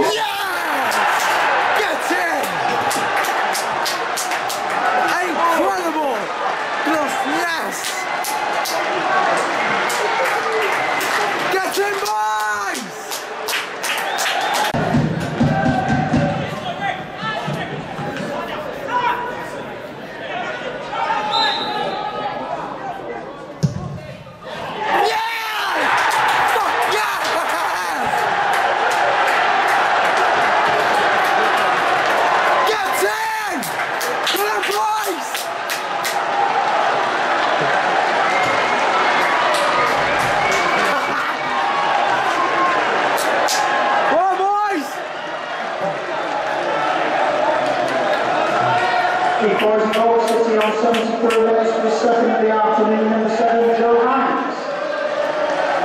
Yeah! Before his goal, sitting on 74 minutes for